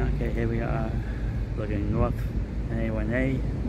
Okay, here we are looking north A1A